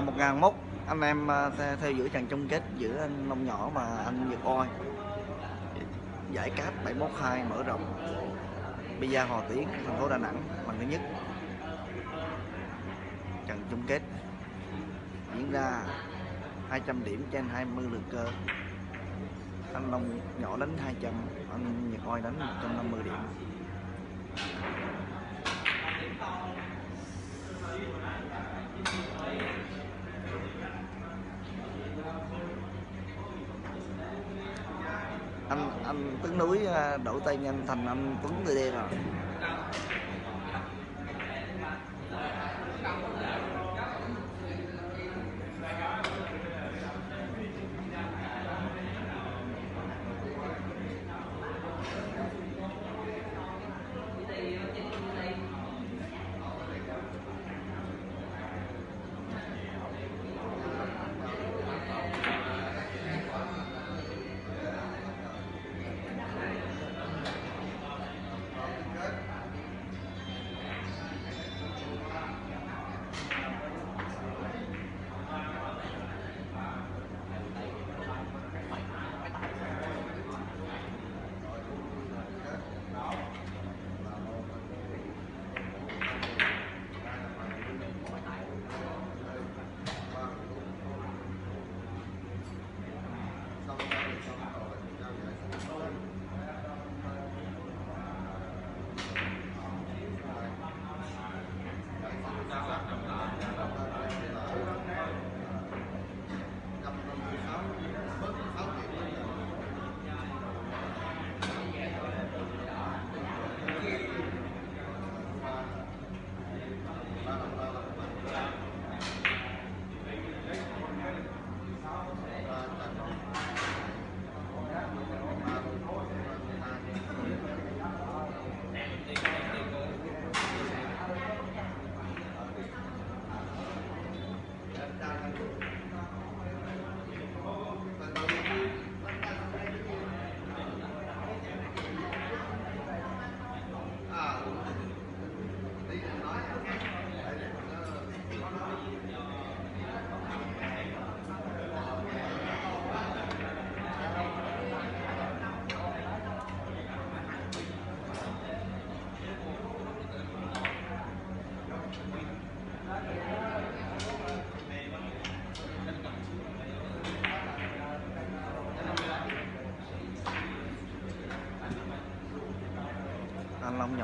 chào một ngàn mốc anh em à, theo, dõi trận chung kết giữa anh Long Nhỏ và anh Nhật Oi. Giải cáp 712 mở rộng. Bia Hòa Tiến thành phố Đà Nẵng lần thứ nhất. Trận chung kết diễn ra 200 điểm trên 20 lượt cơ. Anh Long Nhỏ đánh 200 anh Nhật Oi đánh 150 điểm. anh anh Tuấn núi à, đổi tay nhanh thành anh Tuấn Tây Đen rồi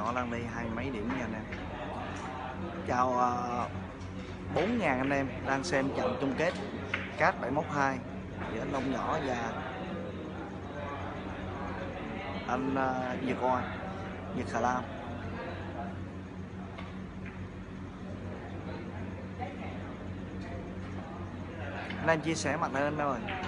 anh đang đi hai mấy điểm nha anh em. Chào à, uh, 4 ngàn anh em đang xem trận chung kết cát 712 giữa anh Long nhỏ và anh uh, Nhật Oai Nhật Hà Lam. Anh em chia sẻ mặt lên anh em ơi.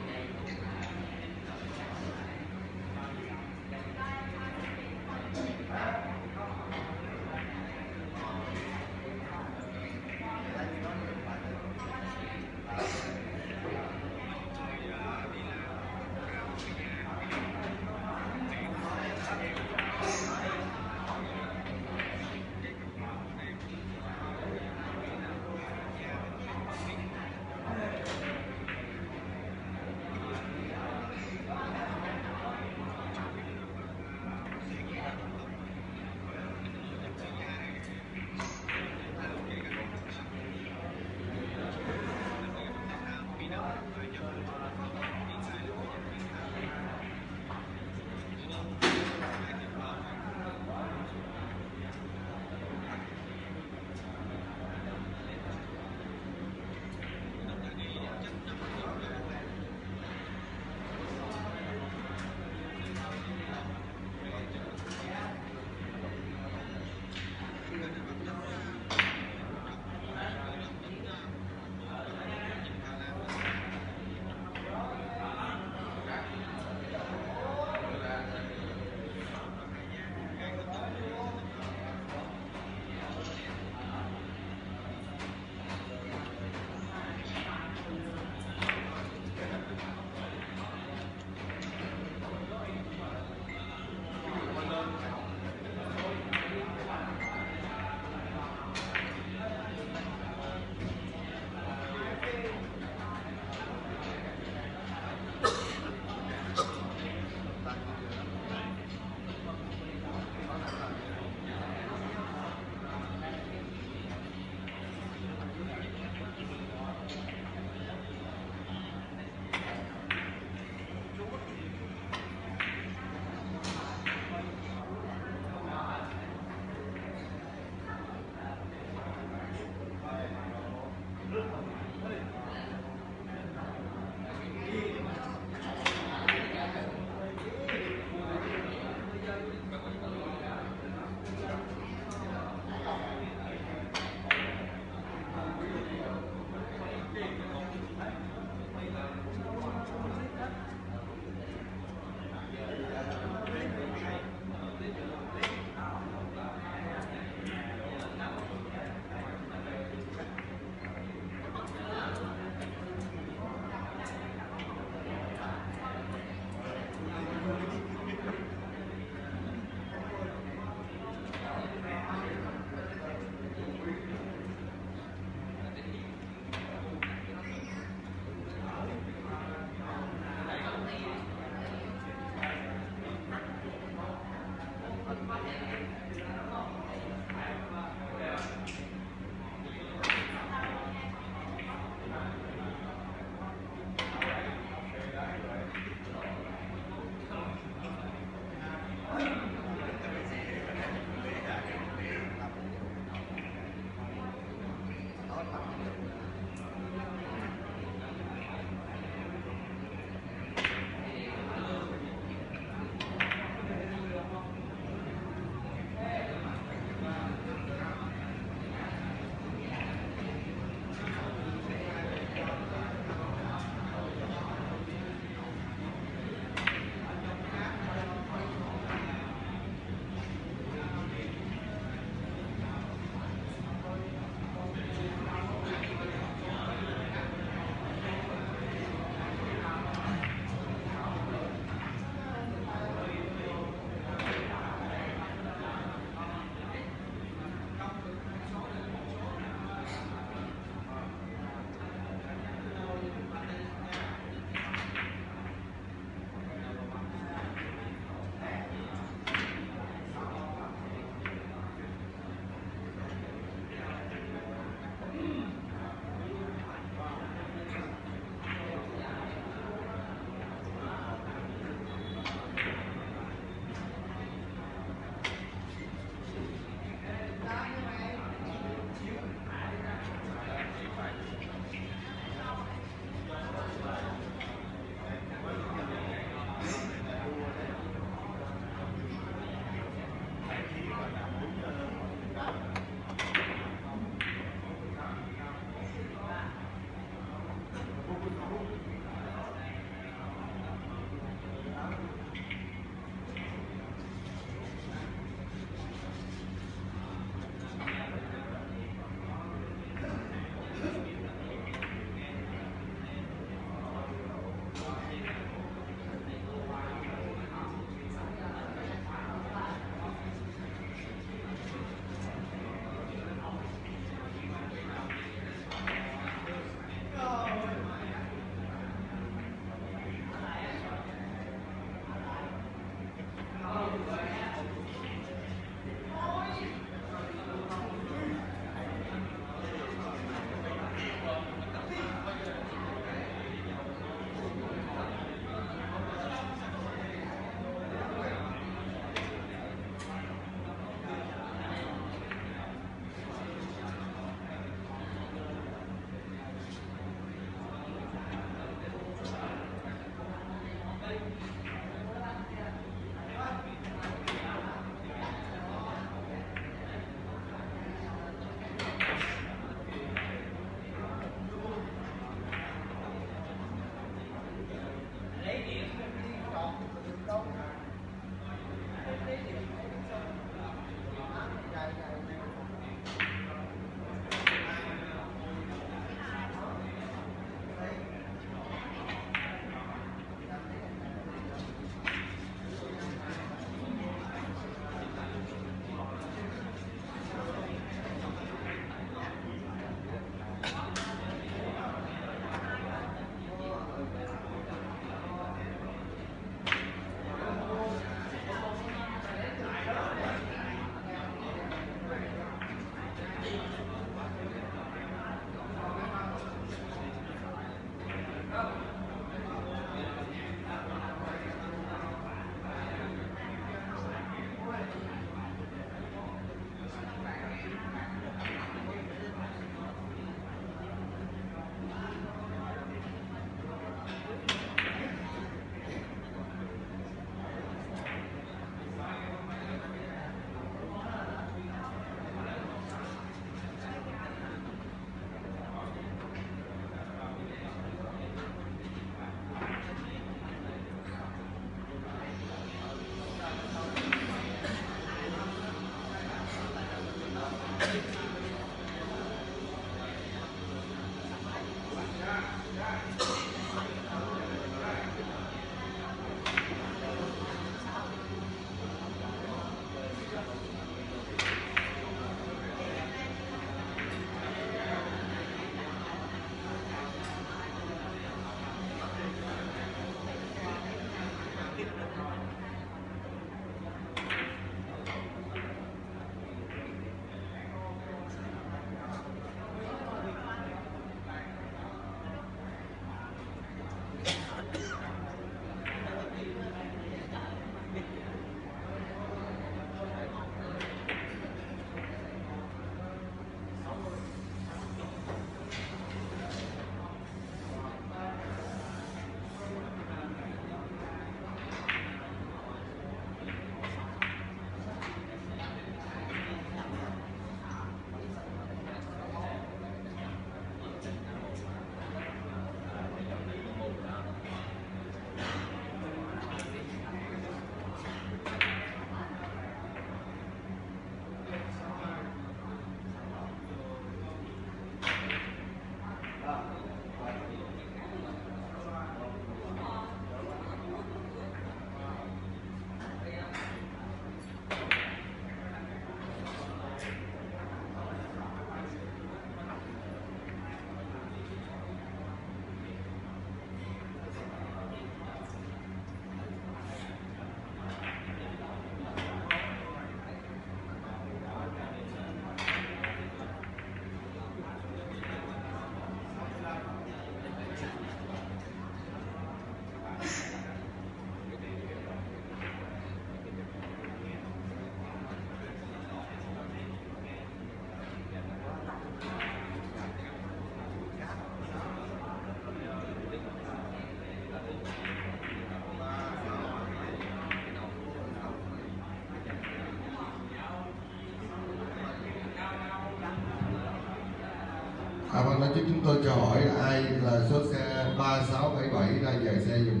À vâng, nói trước chúng tôi cho hỏi là ai là số xe 3677 ra về xe dùng?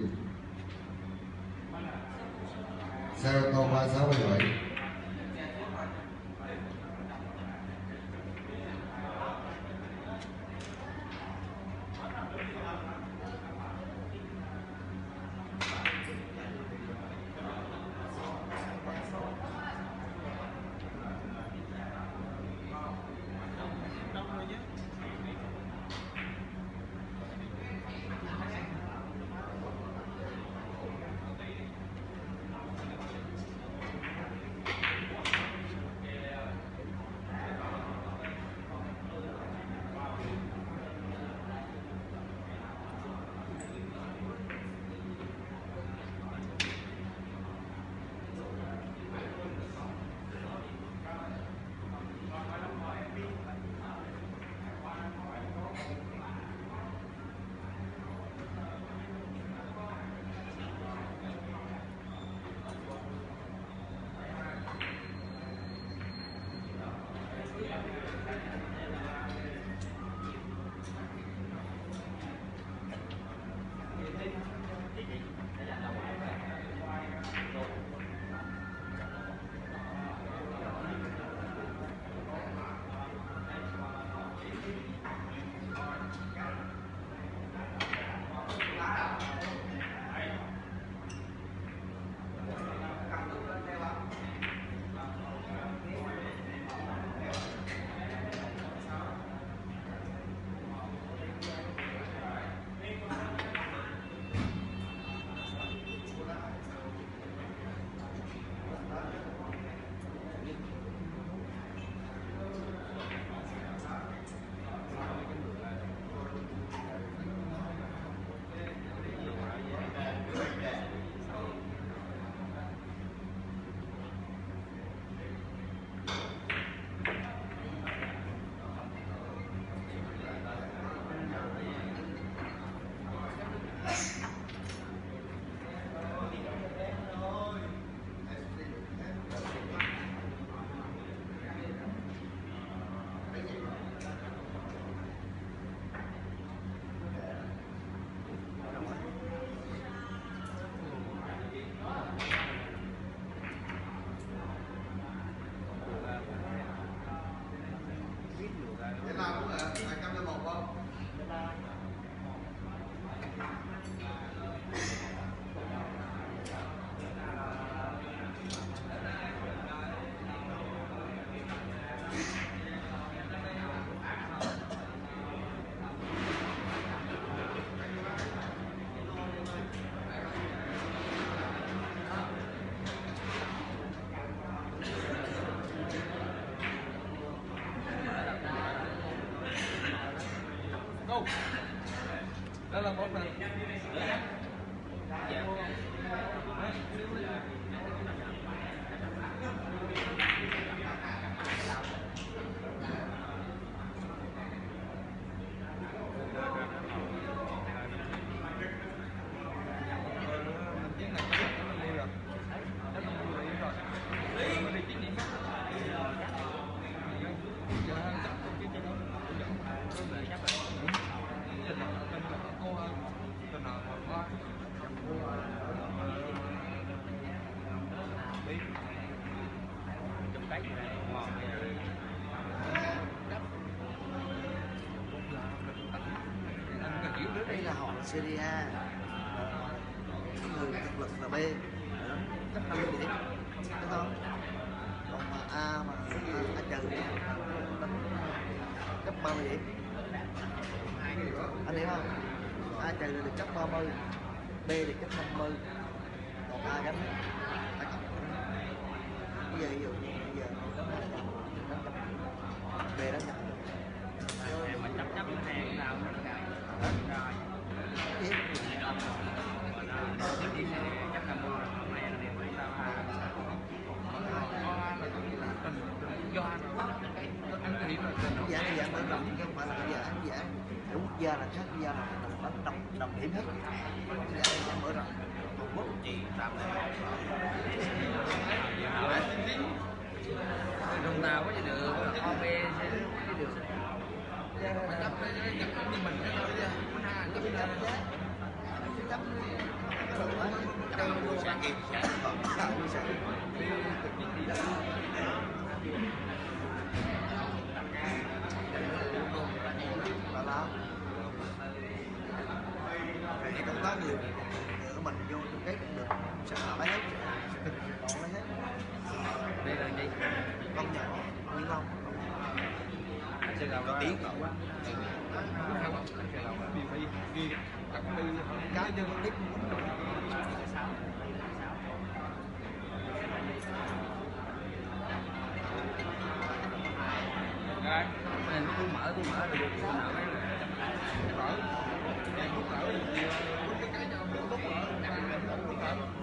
Xe ô tô 3677 Serie A. Người thực lực là B. Chắc năm điểm đúng không? Còn mà A mà A, A trừ thì cấp 30 điểm. Anh hiểu không? A trừ được cấp 30 B được cấp 50 gia là các quốc gia là đồng, đồng đồng điểm hết cái giải trung mở rộng toàn quốc chỉ tạm thời đồng nào có gì được o b sẽ được mà chấp chấp như mình cái thôi chứ mình ha chấp chấp cái giá chấp chấp mua sẽ kịp sẽ là Rồi, mình tôi mở tôi mở rồi được tôi nào mấy mở em lúc mở cái cái cho lúc mở em lúc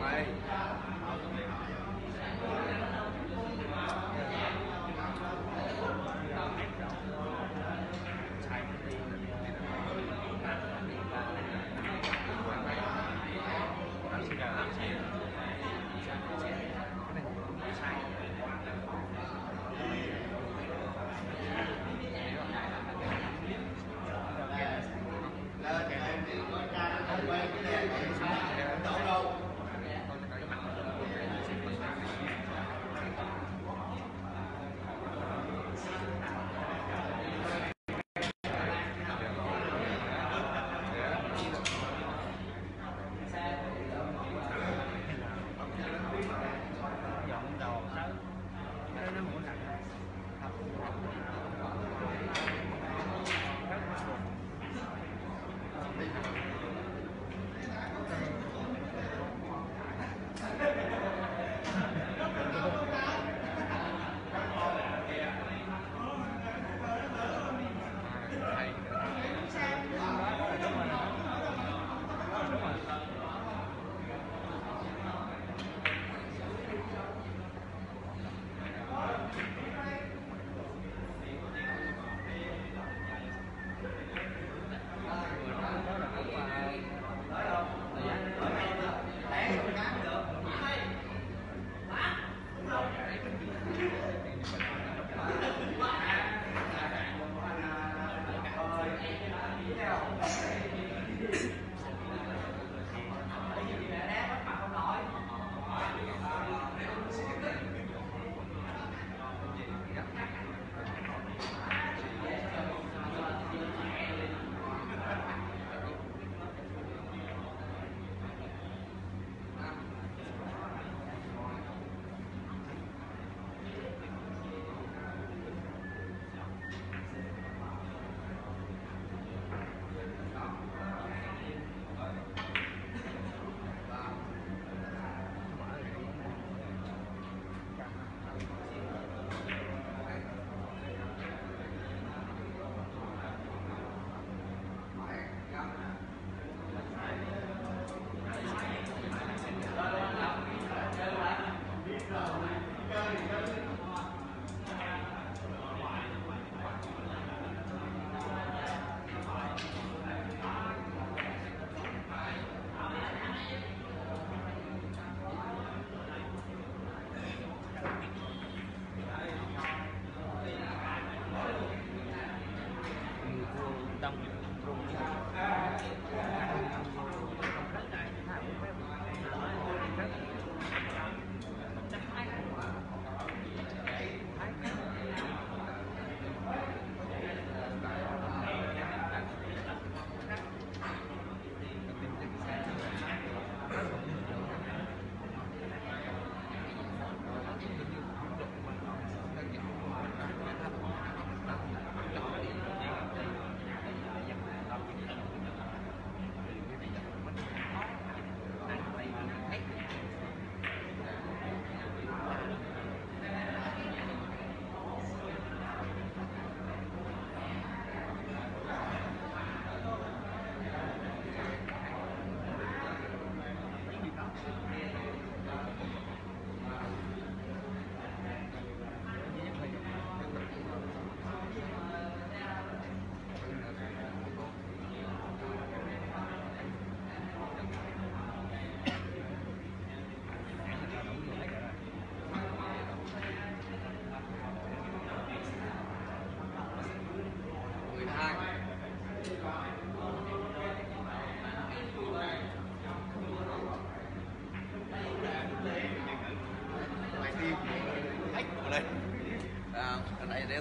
mày.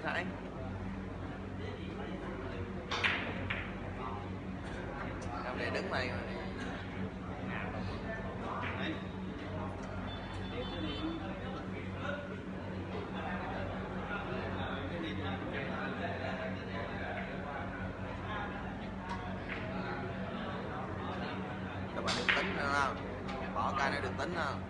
Cái này để để đứng mày các bạn đừng tính nữa. Không bỏ cây nó đừng tính không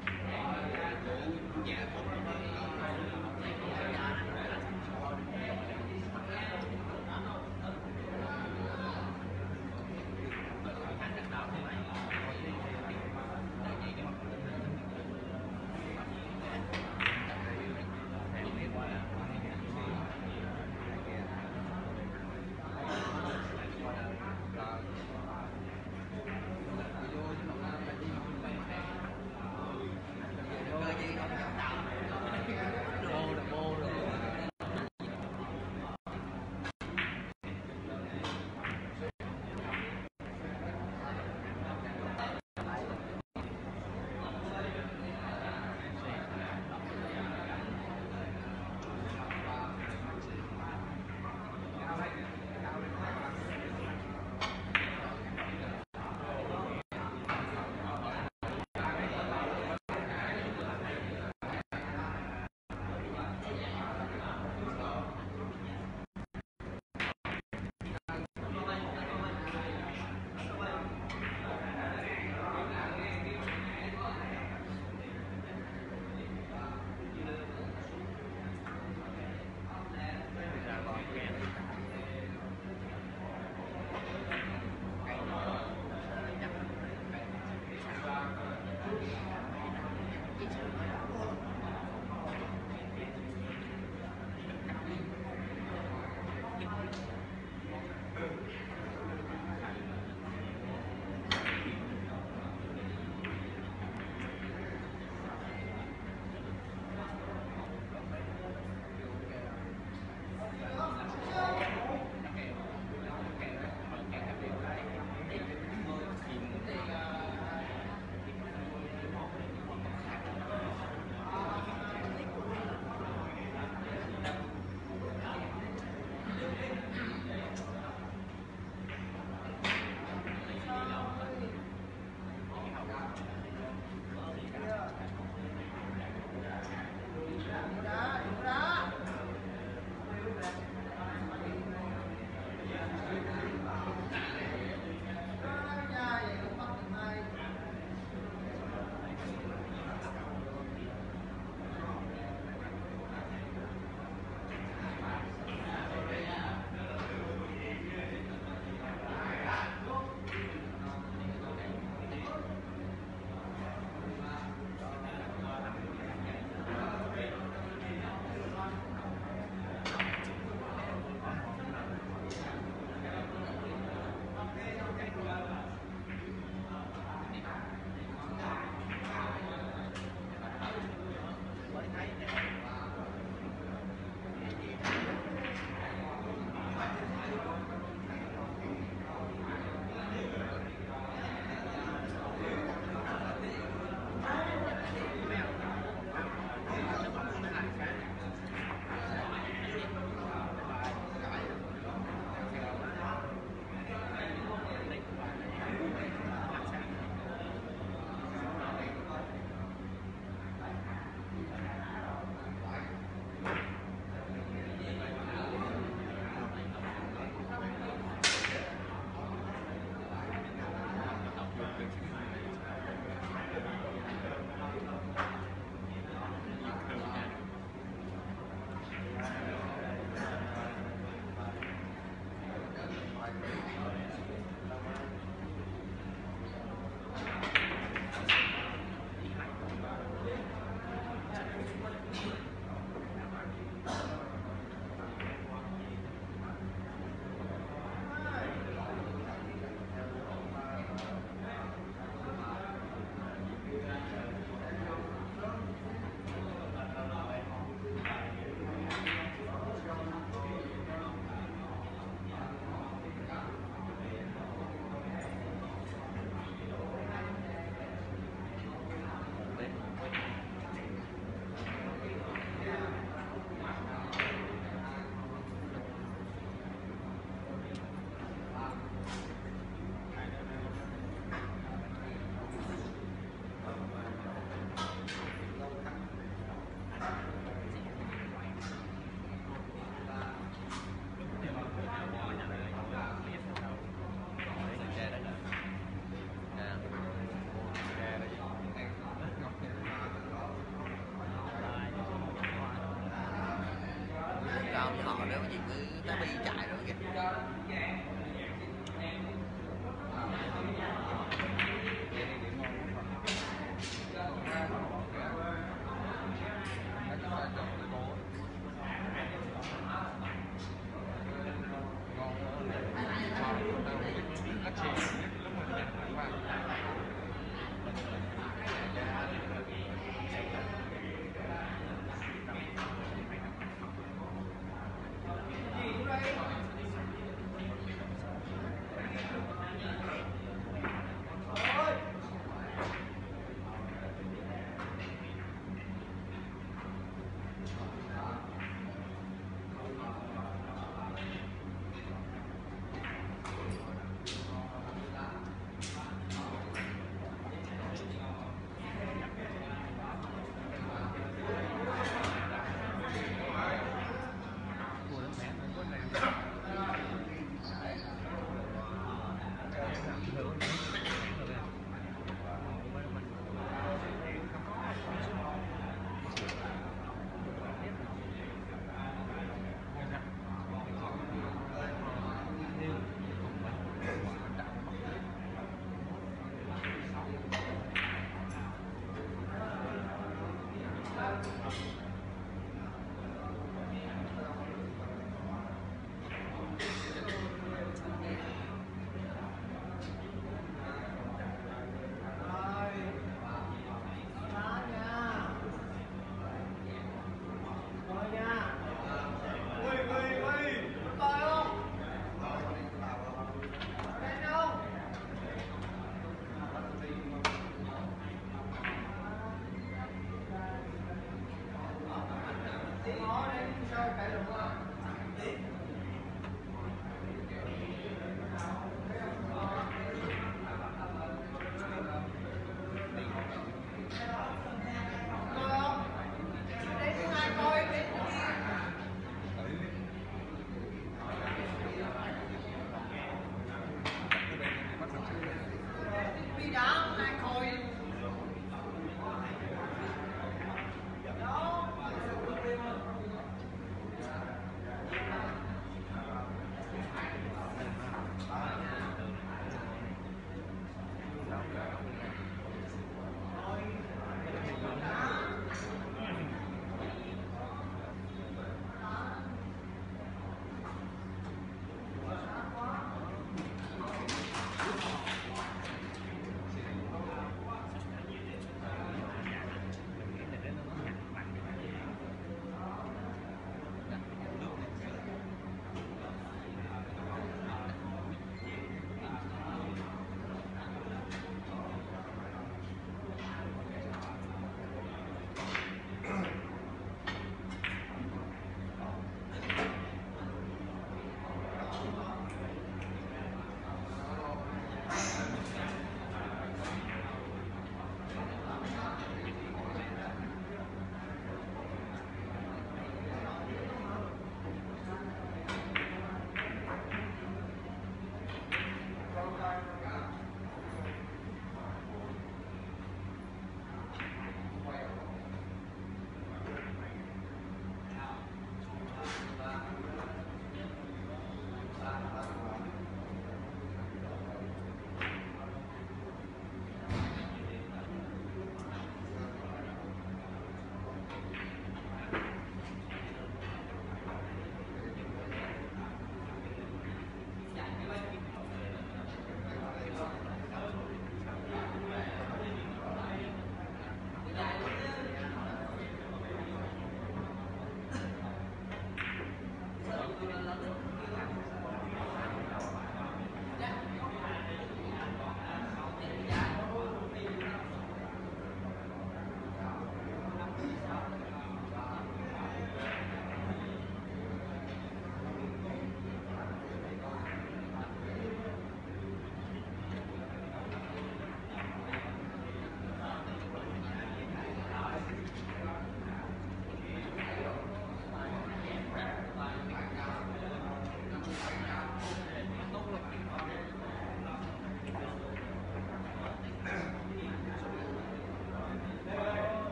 mình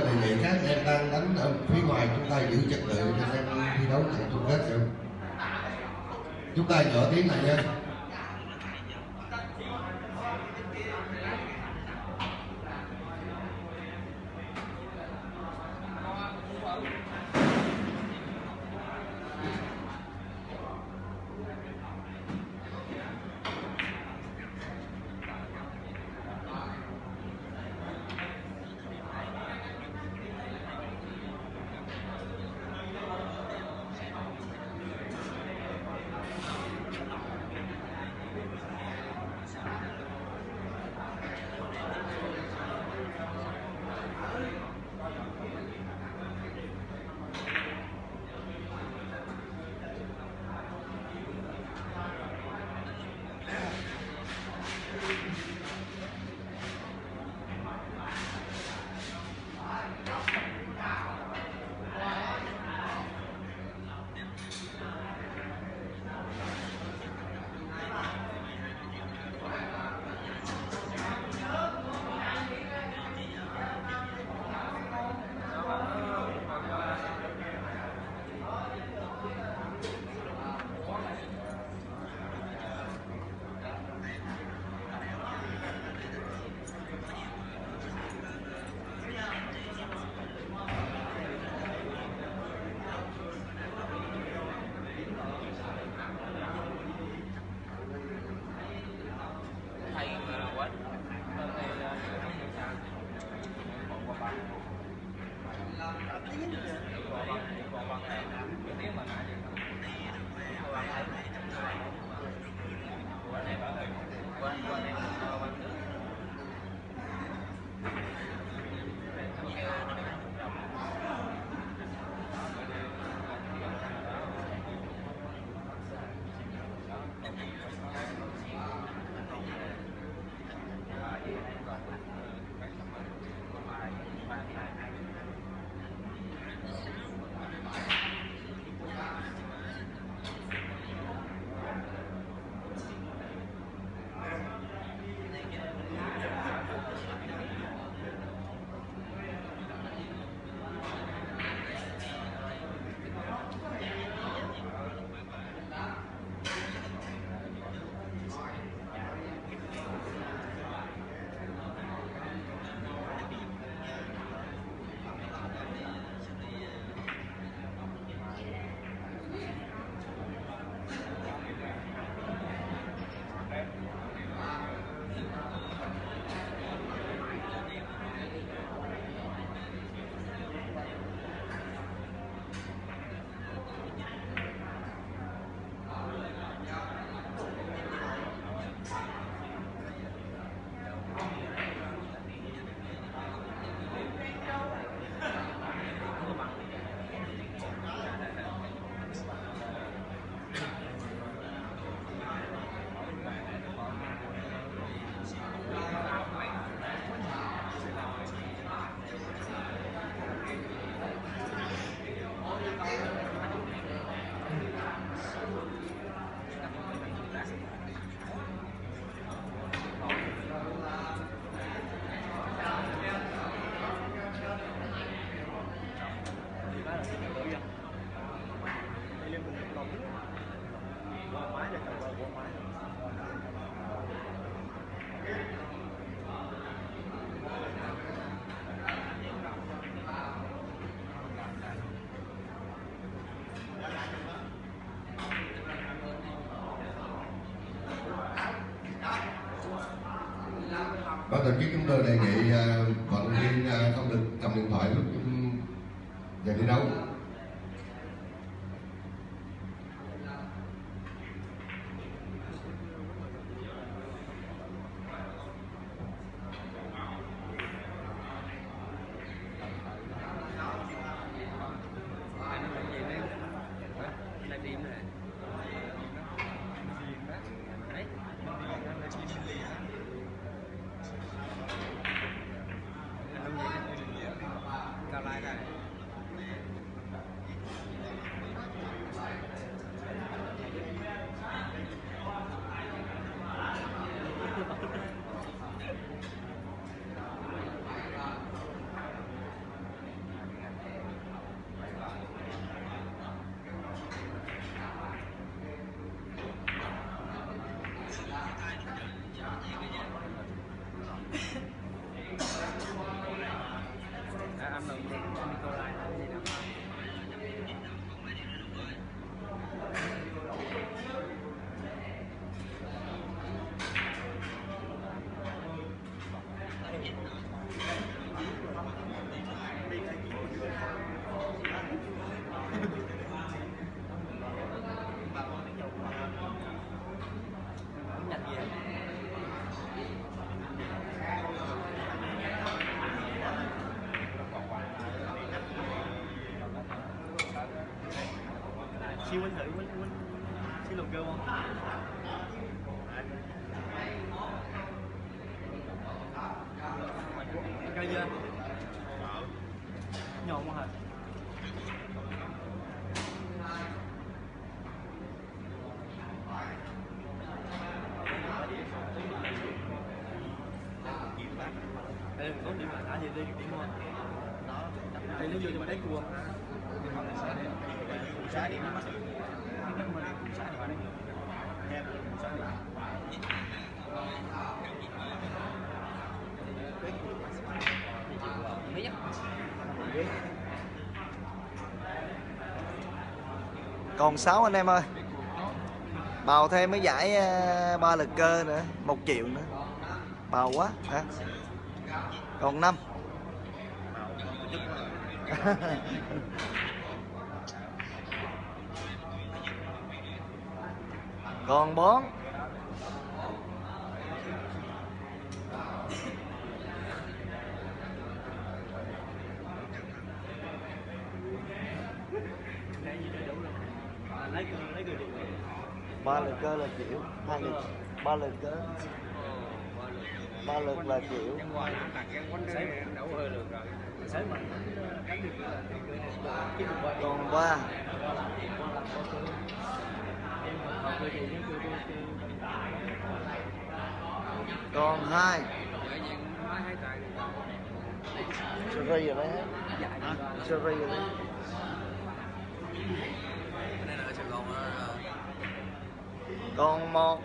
tổ tôi đề nghị các em đang đánh ở phía ngoài chúng ta giữ trật tự cho em thi đấu trận chung kết được. Chúng ta nhỏ tiếng này nha. Tổ chức chúng tôi đề nghị à, vận động viên à, không được cầm điện thoại lúc ừ, giờ thi đấu livestream này đấy cao lai đây đã ăn rồi cao lai là gì đâu nhặt gì vậy? Chiêu anh thử anh anh xin lồng cơ không cây chưa nhọn quá hả? Đây có điểm mà đã gì đi điểm không đây nếu vô cho mà đấy cua. Trái điểm nó nếu mà trái thì vào đây Em, trái điểm. Mấy nhá? Còn 6 anh em ơi. Bào thêm mấy giải ờ, ba lực cơ nữa, một triệu nữa. Bào quá, hả? Còn năm. Còn bón Nãy gì chơi đủ rồi. À, lấy cơ lấy cơ được rồi. ba lực cơ là triệu hai lượt ba lượt cơ. Ba lượt là triệu còn ba Còn hai. Vậy vậy rồi đấy Seri rồi đấy Cái này là ở Sài Gòn ờ, còn một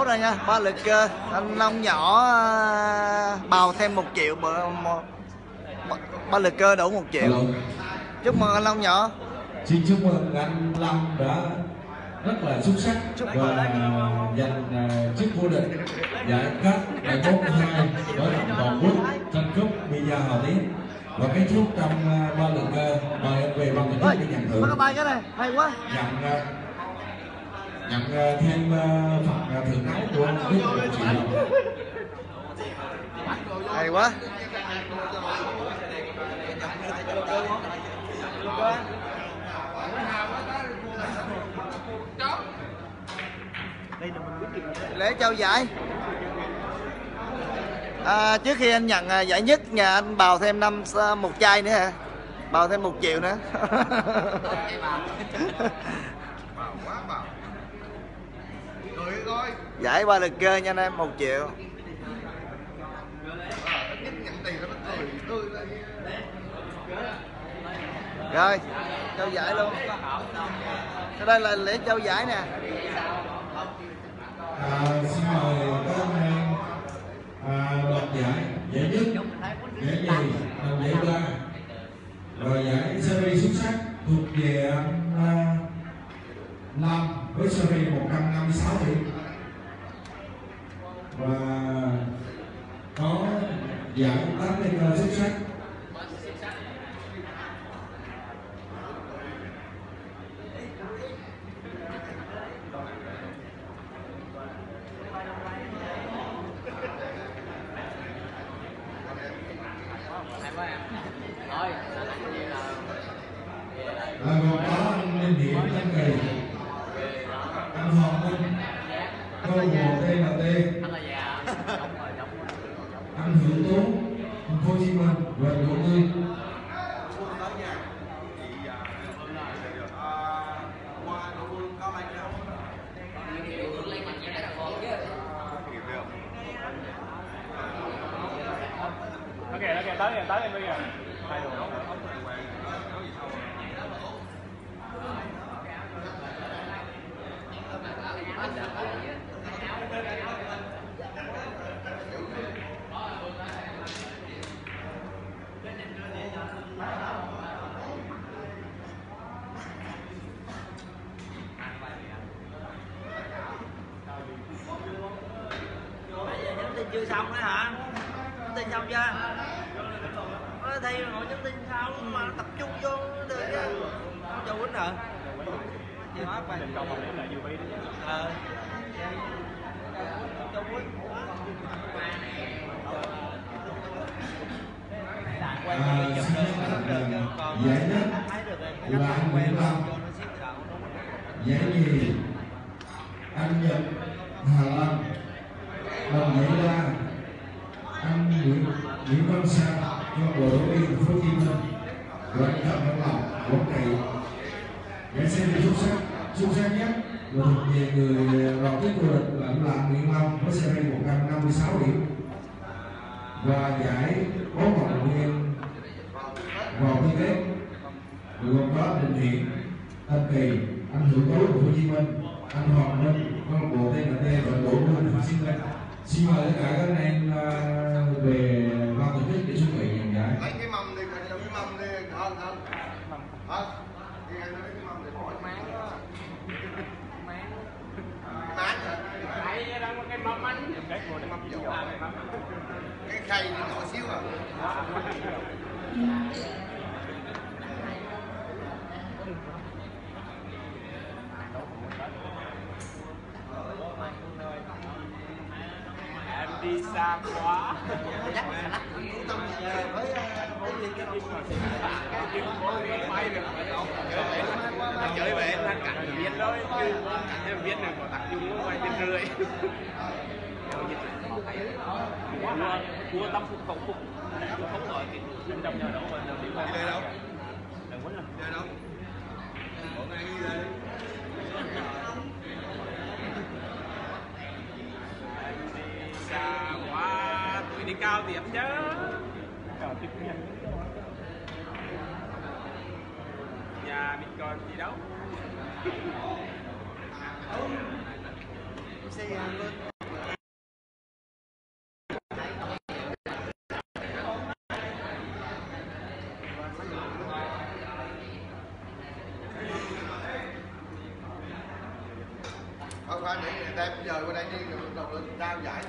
đấu rồi nha. Ba lực cơ anh long nhỏ à, bào thêm một triệu ba, ba lực cơ đủ một triệu. Chúc mừng anh long nhỏ. Xin chúc mừng anh Long đã rất là xuất sắc Chúc và giành chức vô địch giải cấp 742 mở rộng toàn quốc tranh cúp Bia Hà Tiến và kết thúc trong ba lượt cơ mời anh về tổ Ôi, chức để nhận thưởng. cái tay cái này hay quá. Nhận nhận ờ, thêm ờ, phần ờ, thưởng nóng của anh biết một triệu hay quá. Lễ trao giải. À, trước khi anh nhận giải nhất nhà anh bào thêm năm một chai nữa hả? Bào thêm một triệu nữa. giải ba lượt chơi nha anh em một triệu. Rồi trao giải luôn. Sau đây là lễ trao giải nè. À, xin mời các anh à, đọc giải giải nhất giải nhì giải ba. Rồi giải series xuất sắc thuộc về anh à, Lâm với series 156 điểm. Và có giải tám tay cơ xuất sắc. Rồi, còn có Linh Hiển, của tâm phục khẩu phục. Không gọi cái đồng nhà đó phải đi rồi đầu lên trao giải